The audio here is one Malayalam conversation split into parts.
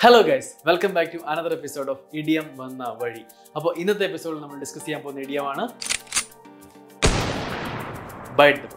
Hello guys welcome back to another episode of idiom വന്ന വഴി അപ്പോൾ ഇന്നത്തെ എപ്പിസോഡിൽ നമ്മൾ ഡിസ്കസ് ചെയ്യാൻ പോകുന്ന ഇഡിയമാണ് bite the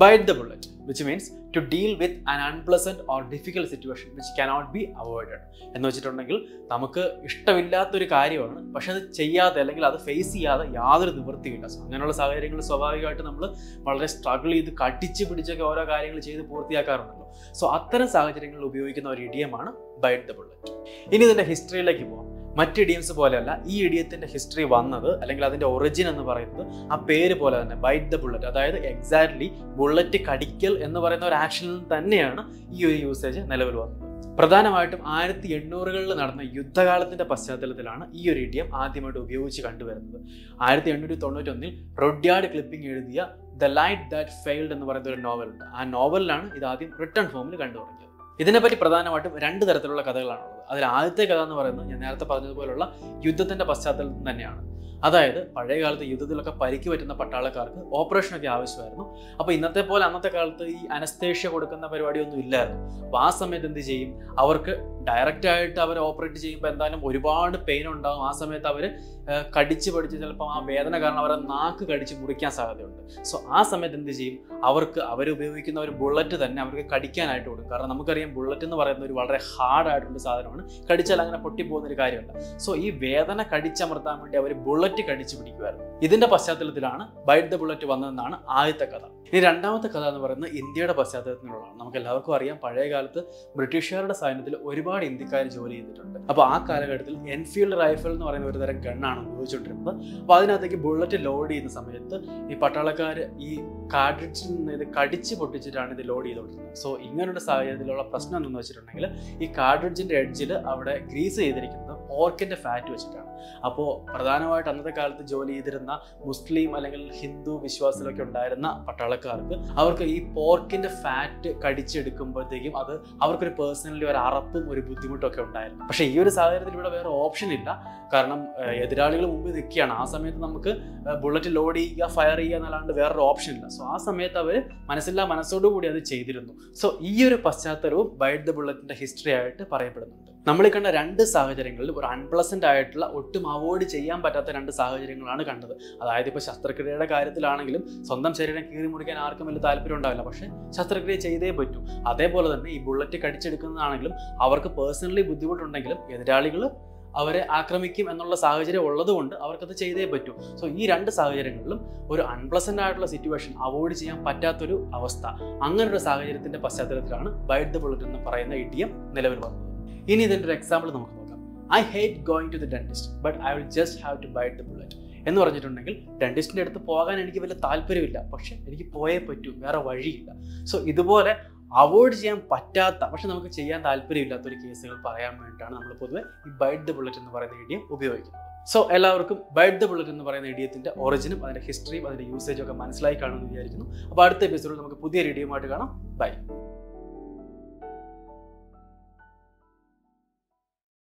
bite. The means to deal with deal unpleasant or unpleasant situation which cannot be avoided. എന്ന് വെച്ചിട്ടുണ്ടെങ്കിൽ നമുക്ക് ഇഷ്ടമില്ലാത്തൊരു കാര്യമാണ് പക്ഷെ അത് ചെയ്യാതെ അല്ലെങ്കിൽ അത് ഫേസ് ചെയ്യാതെ യാതൊരു നിവൃത്തിയില്ല So, അങ്ങനെയുള്ള സാഹചര്യങ്ങൾ സ്വാഭാവികമായിട്ട് നമ്മൾ വളരെ സ്ട്രഗിൾ ചെയ്ത് കടിച്ച് പിടിച്ചൊക്കെ ഓരോ കാര്യങ്ങൾ ചെയ്ത് പൂർത്തിയാക്കാറുണ്ടല്ലോ. സോ അത്തരം സാഹചര്യങ്ങളിൽ ഉപയോഗിക്കുന്ന ഒരു ഇഡിയമാണ് ബൈറ്റ് ദ ബുള്ളറ്റ് ഇനി ഇതിന്റെ ഹിസ്റ്ററിയിലേക്ക് പോകാം മറ്റ് ഇഡിയംസ് പോലെയല്ല ഈ ഇഡിയത്തിന്റെ ഹിസ്റ്ററി വന്നത് അല്ലെങ്കിൽ അതിന്റെ ഒറിജിൻ എന്ന് പറയുന്നത് ആ പേര് പോലെ തന്നെ ബൈറ്റ് ദ ബുള്ളറ്റ് അതായത് എക്സാക്ട്ലി ബുള്ളറ്റ് കടിക്കൽ എന്ന് പറയുന്ന ഒരു ആക്ഷനിൽ തന്നെയാണ് ഈ ഒരു യൂസേജ് നിലവിൽ വന്നത്. പ്രധാനമായിട്ടും ആയിരത്തി എണ്ണൂറുകളിൽ നടന്ന യുദ്ധകാലത്തിന്റെ പശ്ചാത്തലത്തിലാണ് ഈ ഒരു ഇഡിയം ആദ്യമായിട്ട് ഉപയോഗിച്ച് കണ്ടുവരുന്നത്. ആയിരത്തി എണ്ണൂറ്റി തൊണ്ണൂറ്റൊന്നിൽ റൊഡ്യാർഡ് ക്ലിപ്പിംഗ് എഴുതിയ ദ ലൈറ്റ് ദാറ്റ് ഫെയിൽഡ് എന്ന് പറയുന്ന ഒരു നോവലുണ്ട് ആ നോവലിലാണ് ഇത് ആദ്യം റിട്ടേൺ ഫോമിൽ കണ്ടു തുടങ്ങിയത് ഇതിനെപ്പറ്റി പ്രധാനമായിട്ടും രണ്ട് തരത്തിലുള്ള കഥകളാണുള്ളത്. അതിൽ ആദ്യത്തെ കഥ എന്ന് പറയുന്നത് ഞാൻ നേരത്തെ പറഞ്ഞതുപോലുള്ള യുദ്ധത്തിന്റെ പശ്ചാത്തലത്തിൽ തന്നെയാണ്. അതായത് പഴയ കാലത്ത് യുദ്ധത്തിലൊക്കെ പരിക്ക് പറ്റുന്ന പട്ടാളക്കാർക്ക് ഓപ്പറേഷനൊക്കെ ആവശ്യമായിരുന്നു. അപ്പോൾ ഇന്നത്തെ പോലെ അന്നത്തെ കാലത്ത് ഈ അനസ്തേഷ്യ കൊടുക്കുന്ന പരിപാടിയൊന്നും ഇല്ലായിരുന്നു. അപ്പോൾ ആ സമയത്ത് എന്ത് ചെയ്യും? അവർക്ക് ഡയറക്റ്റ് ആയിട്ട് അവർ ഓപ്പറേറ്റ് ചെയ്യുമ്പോൾ എന്തായാലും ഒരുപാട് പെയിൻ ഉണ്ടാകും ആ സമയത്ത് അവർ കടിച്ച് പഠിച്ച് ചിലപ്പോൾ ആ വേദന കാരണം അവരെ നാക്ക് കടിച്ച് മുറിക്കാൻ സാധ്യതയുണ്ട്. സോ ആ സമയത്ത് എന്ത് ചെയ്യും? അവർക്ക് അവർ ഉപയോഗിക്കുന്ന ഒരു ബുള്ളറ്റ് തന്നെ അവർക്ക് കടിക്കാനായിട്ട് കൊടുക്കും. കാരണം നമുക്കറിയാം ബുള്ളറ്റ് എന്ന് പറയുന്ന ഒരു വളരെ ഹാർഡ് ആയിട്ടുള്ള സാധനമാണ്. കടിച്ചാൽ അങ്ങനെ പൊട്ടിപ്പോകുന്ന ഒരു കാര്യമല്ല. സോ ഈ വേദന കടിച്ചമർത്താൻ വേണ്ടി അവർ ബുള്ളറ്റ് കടിച്ചു പിടിക്കുമായിരുന്നു ഇതിന്റെ പശ്ചാത്തലത്തിലാണ് ബൈറ്റ് ദ ബുള്ളറ്റ് വന്നതെന്നാണ് ആദ്യത്തെ കഥ. ഇനി രണ്ടാമത്തെ കഥ എന്ന് പറയുന്നത് ഇന്ത്യയുടെ പശ്ചാത്തലത്തിലുള്ളതാണ്. നമുക്ക് എല്ലാവർക്കും അറിയാം പഴയ കാലത്ത് ബ്രിട്ടീഷുകാരുടെ സൈന്യത്തിൽ ഒരുപാട് ഇന്ത്യക്കാർ ജോലി ചെയ്തിട്ടുണ്ട്. അപ്പോൾ ആ കാലഘട്ടത്തിൽ എൻഫീൽഡ് റൈഫിൾ എന്ന് പറയുന്ന ഒരു തരം ഗണ്ണാണ് ഉപയോഗിച്ചുകൊണ്ടിരുന്നത്. അപ്പോൾ അതിനകത്തേക്ക് ബുള്ളറ്റ് ലോഡ് ചെയ്യുന്ന സമയത്ത് ഈ പട്ടാളക്കാർ ഈ കാഡ്രിഡ്ജിൽ നിന്ന് ഇത് കടിച്ച് പൊട്ടിച്ചിട്ടാണ് ഇത് ലോഡ് ചെയ്തുകൊണ്ടിരുന്നത്. സോ ഇങ്ങനെയുള്ള സാഹചര്യത്തിലുള്ള പ്രശ്നം എന്തെന്ന് വെച്ചിട്ടുണ്ടെങ്കിൽ ഈ കാഡ്രിഡ്ജിന്റെ എഡ്ജിൽ അവിടെ ഗ്രീസ് ചെയ്തിരിക്കുന്നത് ഓർക്കിന്റെ ഫാറ്റ് വെച്ചിട്ടാണ്. അപ്പോൾ പ്രധാനമായിട്ട് അന്നത്തെ കാലത്ത് ജോലി ചെയ്തിരുന്ന മുസ്ലിം അല്ലെങ്കിൽ ഹിന്ദു വിശ്വാസികളൊക്കെ ഉണ്ടായിരുന്ന പട്ടാളക്കാർക്ക് അവർക്ക് ഈ പോർക്കിന്റെ ഫാറ്റ് കടിച്ചെടുക്കുമ്പോഴത്തേക്കും അത് അവർക്കൊരു പേഴ്സണലി ഒരു അറപ്പും ഒരു ബുദ്ധിമുട്ടും ഒക്കെ ഉണ്ടായിരുന്നു. പക്ഷേ ഈ ഒരു സാഹചര്യത്തിൽ ഇവിടെ വേറെ ഓപ്ഷൻ ഇല്ല. കാരണം എതിരാളികൾ മുമ്പിൽ നിൽക്കുകയാണ്. ആ സമയത്ത് നമുക്ക് ബുള്ളറ്റ് ലോഡ് ചെയ്യുക ഫയർ ചെയ്യുക എന്നല്ലാണ്ട് വേറൊരു ഓപ്ഷൻ ഇല്ല. സോ ആ സമയത്ത് അവർ മനസ്സില്ലാ മനസ്സോടുകൂടി അത് ചെയ്തിരുന്നു. സോ ഈ ഒരു പശ്ചാത്തലവും ബൈഡ് ദ ബുള്ളറ്റിന്റെ ഹിസ്റ്ററി ആയിട്ട് പറയപ്പെടുന്നുണ്ട്. നമ്മൾ കണ്ട രണ്ട് സാഹചര്യങ്ങളിൽ ഒരു അൺപ്ലസന്റ് ആയിട്ടുള്ള ഒട്ടും അവോയ്ഡ് ചെയ്യാൻ പറ്റാത്ത രണ്ട് സാഹചര്യങ്ങളാണ് കണ്ടത്. അതായത് ഇപ്പോൾ ശസ്ത്രക്രിയയുടെ കാര്യത്തിലാണെങ്കിലും സ്വന്തം ശരീരം കീറി മുറിക്കാൻ ആർക്കും വലിയ താല്പര്യം ഉണ്ടാവില്ല. പക്ഷേ ശസ്ത്രക്രിയ ചെയ്തേ പറ്റൂ. അതേപോലെ തന്നെ ഈ ബുള്ളറ്റ് കടിച്ചെടുക്കുന്നതാണെങ്കിലും അവർക്ക് പേഴ്സണലി ബുദ്ധിമുട്ടുണ്ടെങ്കിലും എതിരാളികൾ അവരെ ആക്രമിക്കും എന്നുള്ള സാഹചര്യം ഉള്ളതുകൊണ്ട് അവർക്കത് ചെയ്തേ പറ്റൂ. സോ ഈ രണ്ട് സാഹചര്യങ്ങളിലും ഒരു അൺപ്ലസന്റ് ആയിട്ടുള്ള സിറ്റുവേഷൻ അവോയ്ഡ് ചെയ്യാൻ പറ്റാത്തൊരു അവസ്ഥ അങ്ങനൊരു സാഹചര്യത്തിന്റെ പശ്ചാത്തലത്തിലാണ് ബൈറ്റ് ദ ബുള്ളറ്റ് എന്ന് പറയുന്ന ഇ ടി എം നിലവിൽ വന്നത്. ഇനി ഇതിന്റെ ഒരു എക്സാമ്പിൾ നമുക്ക് നോക്കാം. I hate going to the dentist but I will just have to bite the bullet എന്ന് പറഞ്ഞിട്ടുണ്ടെങ്കിൽ ഡെന്റിസ്റ്റിന്റെ അടുത്ത് പോകാൻ എനിക്ക് വലിയ താല്പര്യമില്ല. പക്ഷെ എനിക്ക് പോയേ പറ്റൂ വേറെ വഴിയില്ല. സോ ഇതുപോലെ അവോയ്ഡ് ചെയ്യാൻ പറ്റാത്ത പക്ഷെ നമുക്ക് ചെയ്യാൻ താല്പര്യമില്ലാത്ത ഒരു കേസുകൾ പറയാൻ വേണ്ടിയിട്ടാണ് നമ്മൾ പൊതുവെ ഈ ബൈറ്റ് ദ ബുള്ളറ്റ് എന്ന് പറയുന്ന ഇടിയം ഉപയോഗിക്കുന്നത്. സോ എല്ലാവർക്കും ബൈറ്റ് ദ ബുള്ളറ്റ് എന്ന് പറയുന്ന ഇടിയത്തിന്റെ ഒറിജിനും അതിന്റെ ഹിസ്റ്ററിയും അതിന്റെ യൂസേജും ഒക്കെ മനസ്സിലായി കാണുമെന്ന് വിചാരിക്കുന്നു. അപ്പോൾ അടുത്ത എപ്പിസോഡിൽ നമുക്ക് പുതിയ ഇടിയുമായിട്ട് കാണാം. ബൈ